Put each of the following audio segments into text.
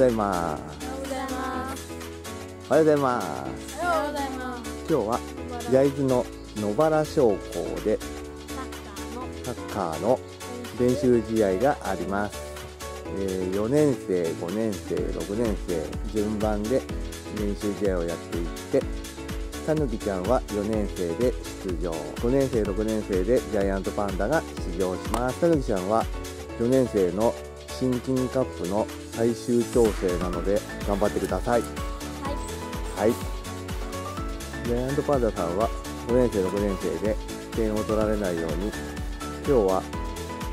ございますおはようございますおはようございます。今日は焼津の野原商工でサッカーのサッカーの練習試合があります、えー4年生5年生6年生順番で練習試合をやっていってたぬきちゃんは4年生で出場5年生6年生でジャイアントパンダが出場します。たぬきちゃんは4年生の新金カップの最終調整なので頑張ってくださいはいはい。ジャイアントパンダさんは5年生、6年生で点を取られないように、今日は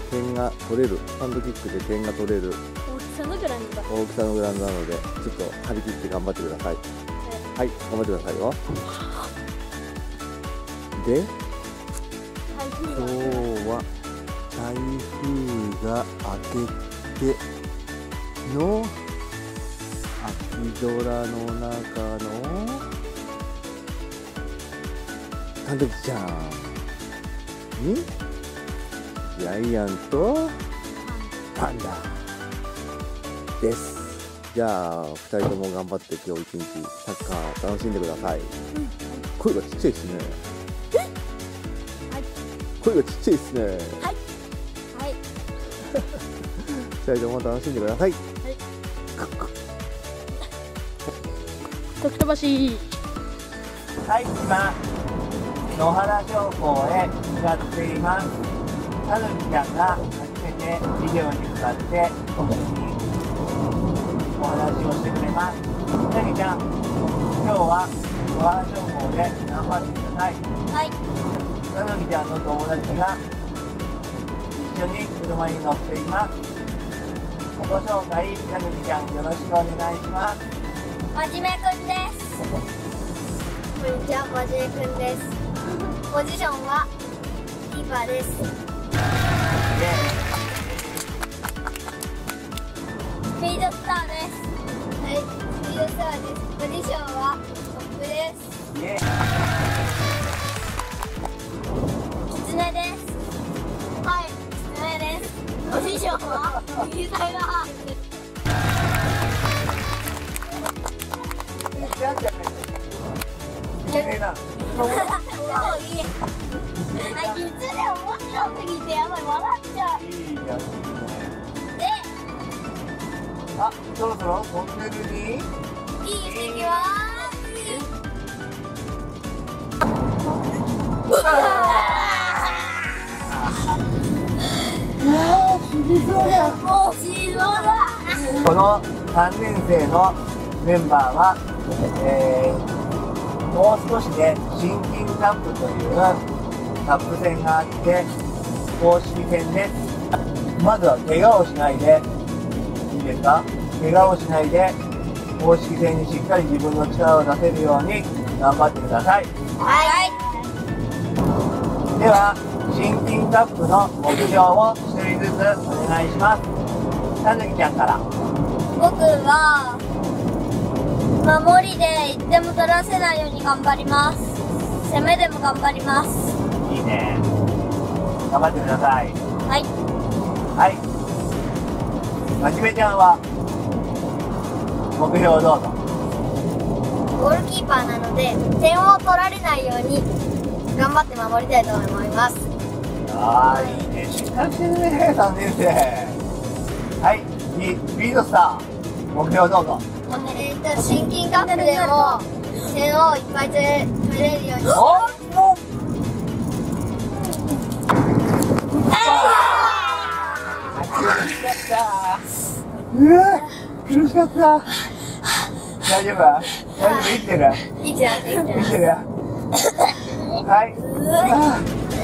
点が取れる、ハンドキックで点が取れる大きさのグラウンド大きさのグラウンドなので、ちょっと張り切って頑張ってください。はい、頑張ってくださいよ。で、今日がは台風が明けての秋空の中のたぬきちゃん。にジャイアントパンダ。です。じゃあ2人とも頑張って今日一日サッカー楽しんでください、声がちっちゃいですね。はい声がちっちゃいですね。はい2人とも楽しんでください時飛ばしはい、今、野原商工へ向かっています。たぬきちゃんが初めてビデオに向かってお話をしてくれます。たぬきちゃん、今日は野原商工で頑張ってください。はいたぬきちゃんの友達が一緒に車に乗っています。自己紹介、たぬきちゃんよろしくお願いします。まじめくんですこんにちはまじめくんです。ポジションはキーパーです。スピードスターです。はいスピードスターです。ポジションはトップですキツネですいい。であ、そろそろトンネルに。いいしてきます この3年生のメンバーは、えーもう少しで新金カップというカップ戦があって公式戦ですまずは怪我をしないでいいですか？怪我をしないで公式戦にしっかり自分の力を出せるように頑張ってください。はい。では新金カップの目標を1人ずつお願いします。たぬきちゃんから。僕は守りで1点も取らせないように頑張ります。攻めでも頑張ります。いいね。頑張ってください。はい。はい。まじめちゃんは目標をどうぞ。ゴールキーパーなので点を取られないように頑張って守りたいと思いますああいいね。しっかりしてるね3年生。はいリリードスター目標どうぞ。えっと新金カップでも点をいっぱい取れ取れるよう。にうわ苦しかった。大丈夫？大丈夫？生きてる？いいじゃんいいじゃん。生きてる？はい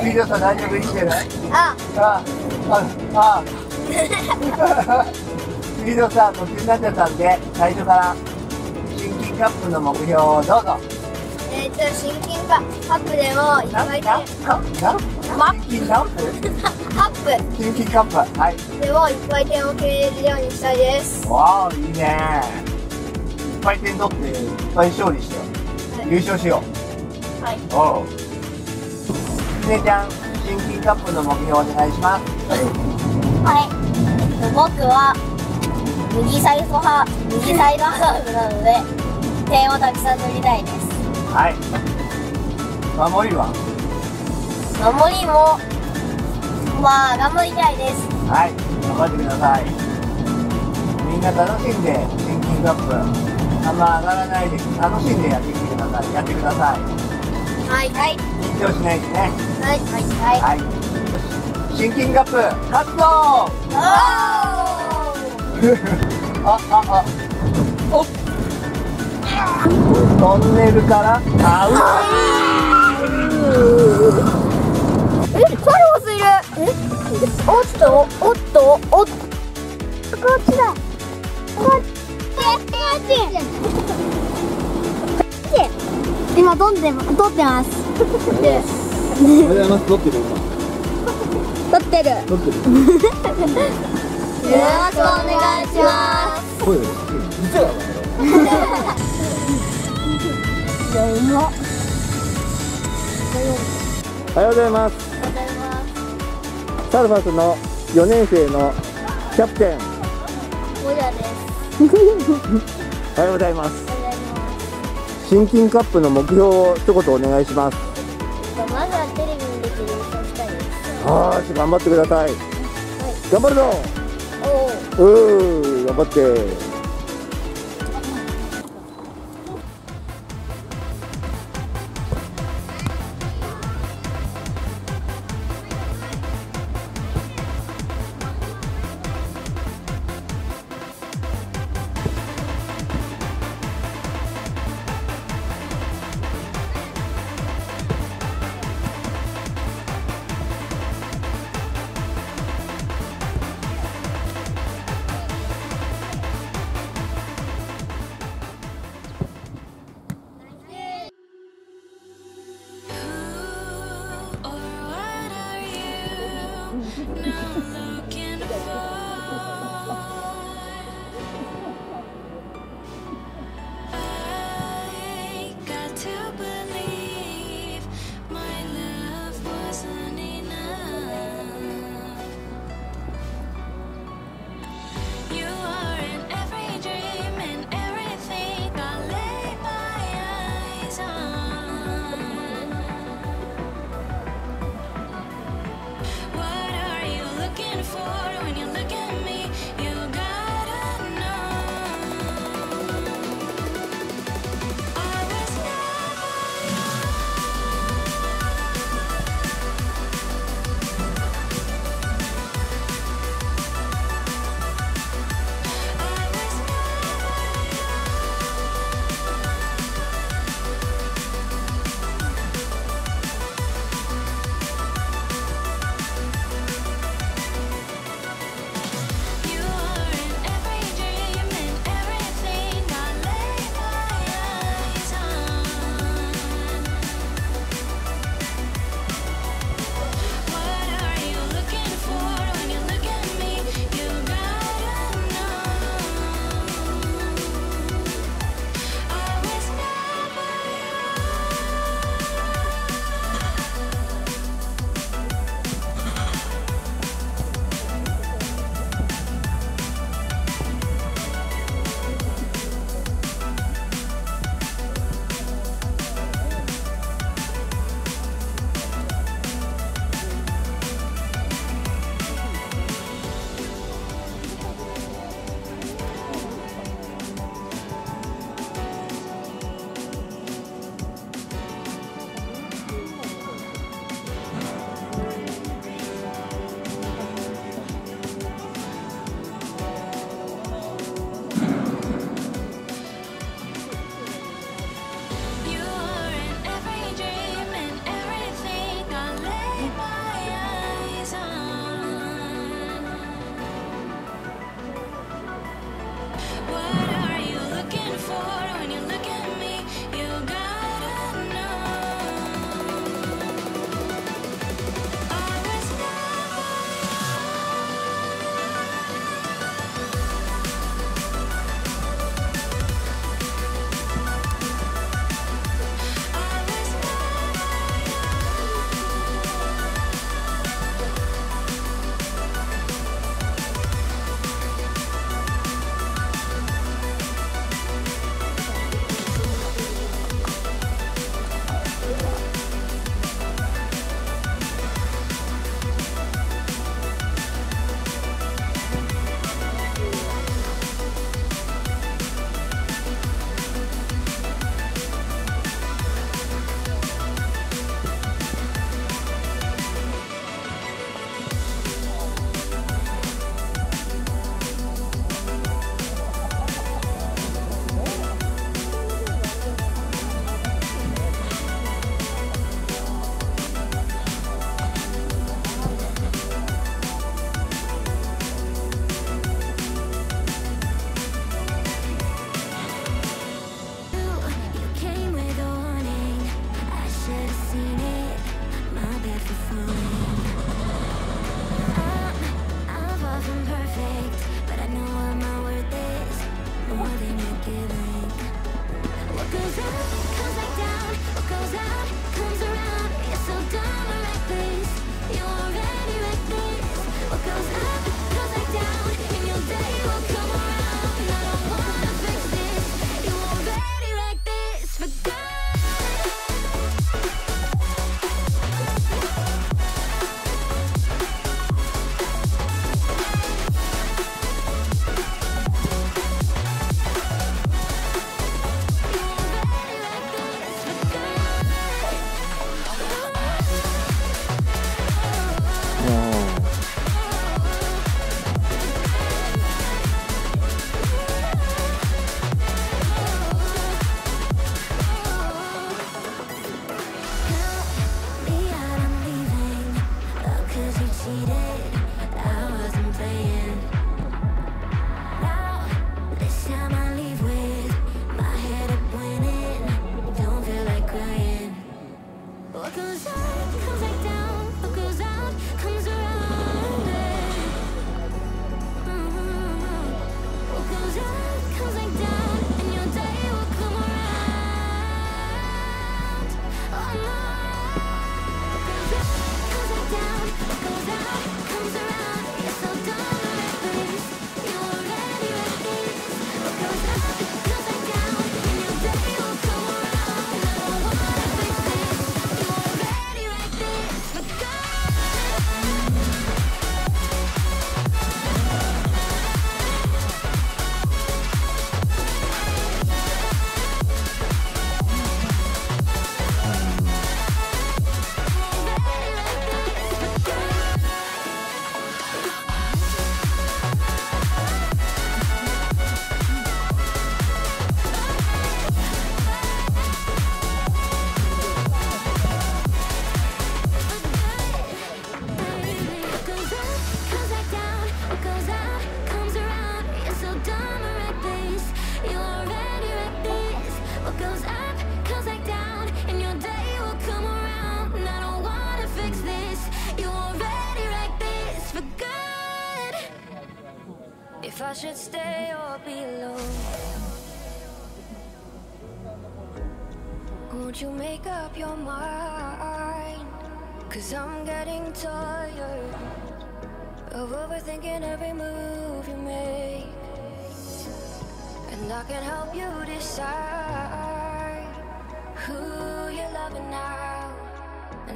あリードスター大丈夫生きてるああ、あ、あ、スピードさん途中になっちゃったんで、最初から新金カップの目標をどうぞ。えっと新金カップでもいっな、ぱいな、点な、な、新金カップ？カッ新金カップ。はい。プでもいっぱい点を決めれるようにしたいですわあ、いいね。いっぱい点取って、いっぱい勝利して、はい優勝しよはい。う。おう。ねちゃん、新金カップの目標お願いします。はい。僕は、右サイドハ右サイドハーフなので点をたくさん。取りたいですはい守りは守りもまあ頑張りたいですはい頑張ってくださいみん。な楽しん。でシンキングアップあん。ま上がらないで楽しん。でやってみてくださいやってくださいはい。はい。緊張しないでね。はい。はい。はい。はい。シンキングアップ活動おあああ。おトンネルからアウえ、サルモスいる。えおっとおっとおっこっちだ。こっちこっち今撮って撮ってます。おはようございます撮ってる。撮ってる。よ撮ってる。ろしくお願いします声が実はおはようございますありがとうございま。すサルファスの4年生のキャプテンモヤですおはようございます新金カップの目標を一言お願いします。まずはテレビに出て優勝したいです。は頑張ってください。頑張るぞ。おおうー頑張って no, no.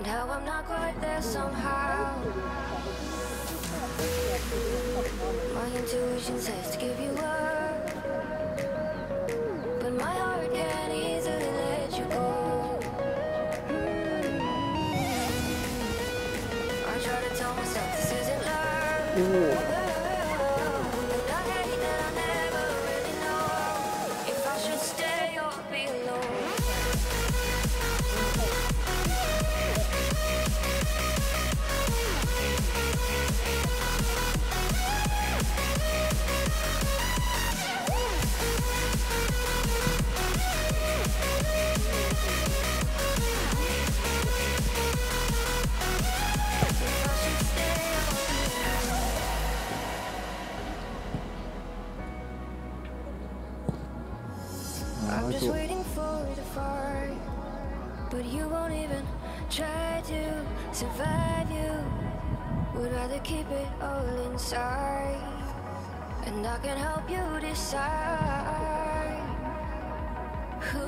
how I'm not quite there somehow. My intuition says to give you up, but my heart can't easily let you go. I try to tell myself this isn't love. I'm just waiting for you to but you won't even try to survive. You would rather keep it all inside, and I can help you decide who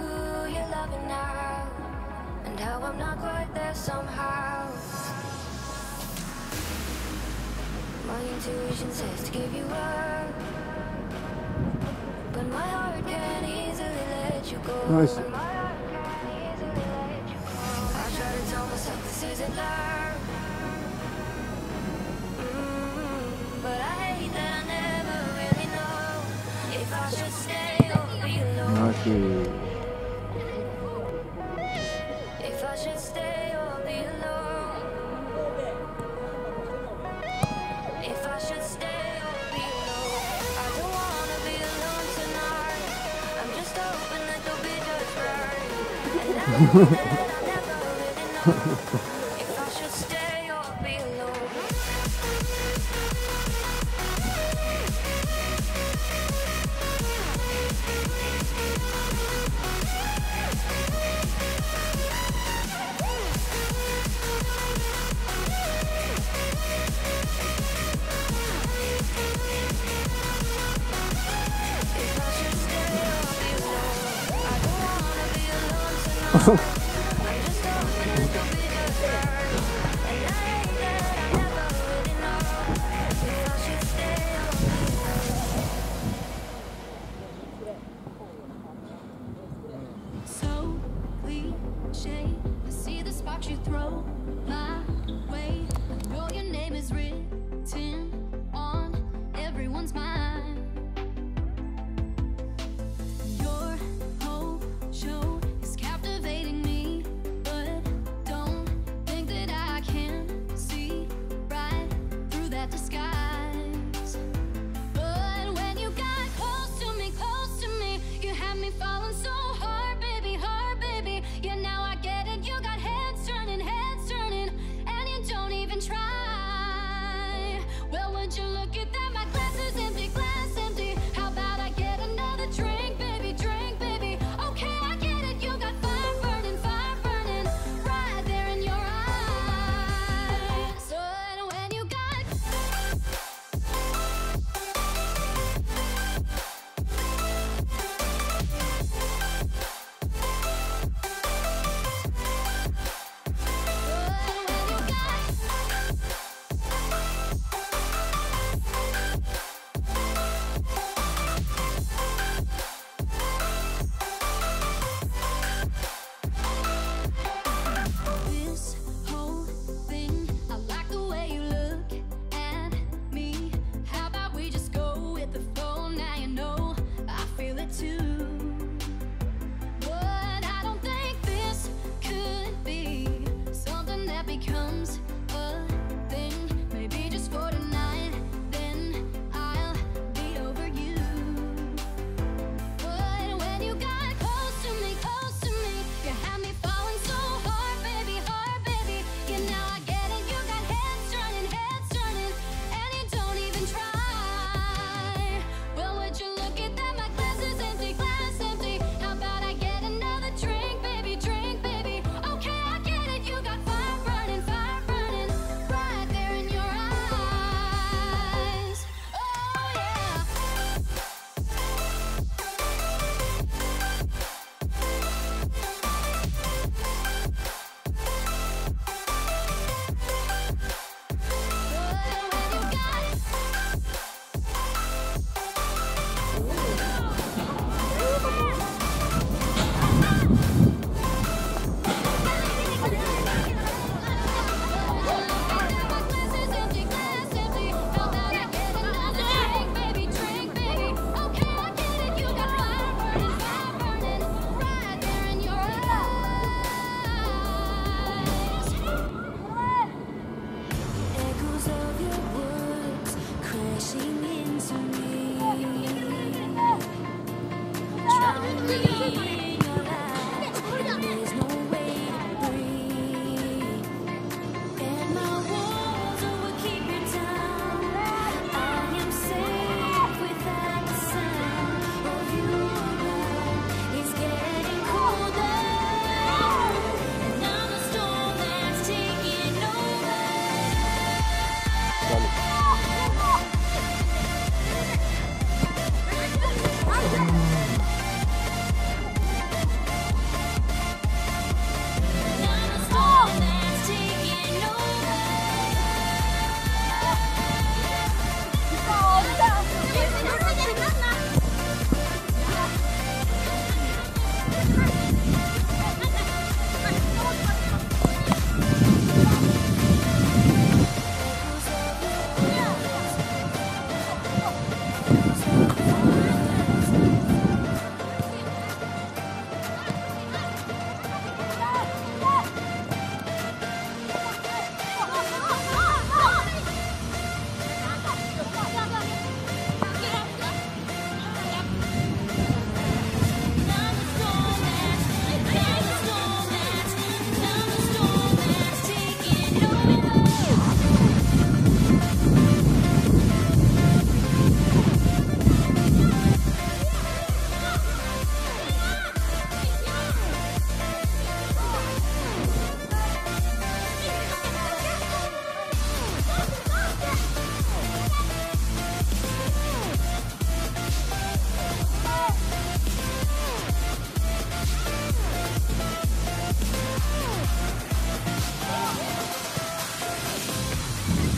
you're loving now and how I'm not quite there somehow. My intuition says to give you up. Nice. If I should stay Ha ha ha.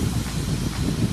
ハハハハ!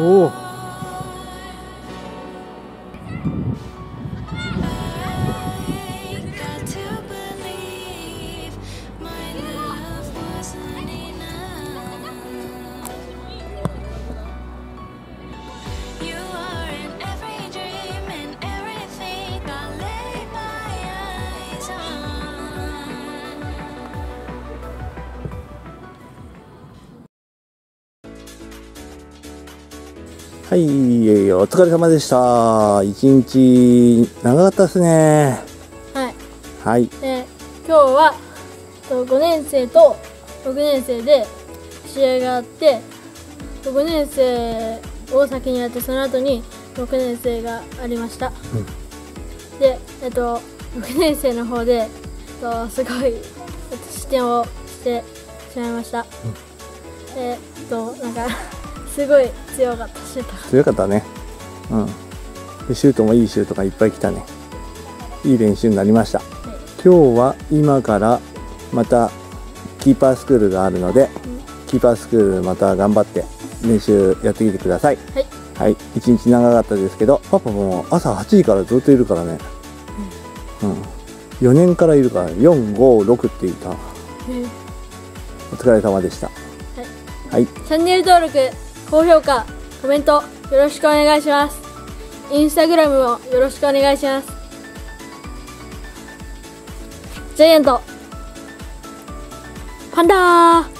おお疲れ様でした。一日長かったですね。はい。はい、で今日はと5年生と6年生で試合があって5年生を先にやってその後に6年生がありました、でえっと6年生の方で、えっと、すごい、えっと、失点をしてしまいました、えっとなんかすごい強かった強かったね。うん。でシュートもいいシュートがいっぱい来たね。いい練習になりました。今日は今からまたキーパースクールがあるので、キーパースクールまた頑張って練習やってきてください。はいはい、一日長かったですけど、パパも朝8時からずっといるからね。うん。4年からいるから、4、5、6って言った。お疲れ様でした。はい。チャンネル登録、高評価、コメントよろしくお願いします。インスタグラムもよろしくお願いします。ジャイアント、パンダー